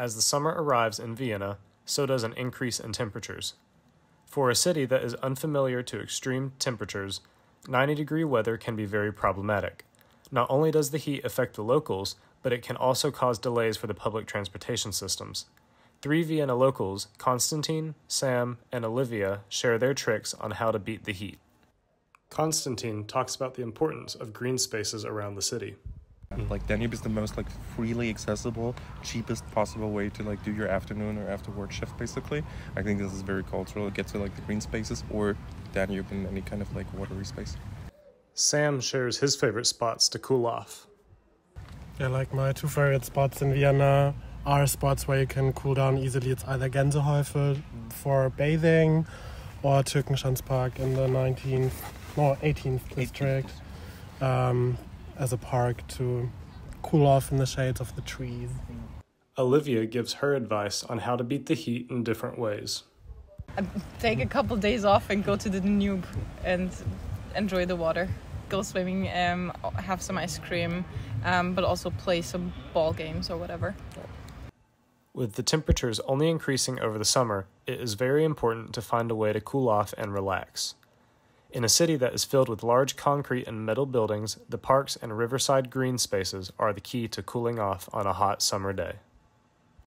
As the summer arrives in Vienna, so does an increase in temperatures. For a city that is unfamiliar to extreme temperatures, 90 degree weather can be very problematic. Not only does the heat affect the locals, but it can also cause delays for the public transportation systems. Three Vienna locals, Constantine, Sam, and Olivia, share their tricks on how to beat the heat. Constantine talks about the importance of green spaces around the city. Like Danube is the most like freely accessible, cheapest possible way to like do your afternoon or after work shift. Basically, I think this is very cultural. Get to like the green spaces or Danube in any kind of like watery space. Sam shares his favorite spots to cool off. Yeah, like my two favorite spots in Vienna are spots where you can cool down easily. It's either Gänsehäufel for bathing or Türkenschanzpark in the 19th, or 18th district um, as a park to cool off in the shades of the trees. Olivia gives her advice on how to beat the heat in different ways. Take a couple days off and go to the Danube and enjoy the water. Go swimming, um, have some ice cream, um, but also play some ball games or whatever. With the temperatures only increasing over the summer, it is very important to find a way to cool off and relax. In a city that is filled with large concrete and metal buildings, the parks and riverside green spaces are the key to cooling off on a hot summer day.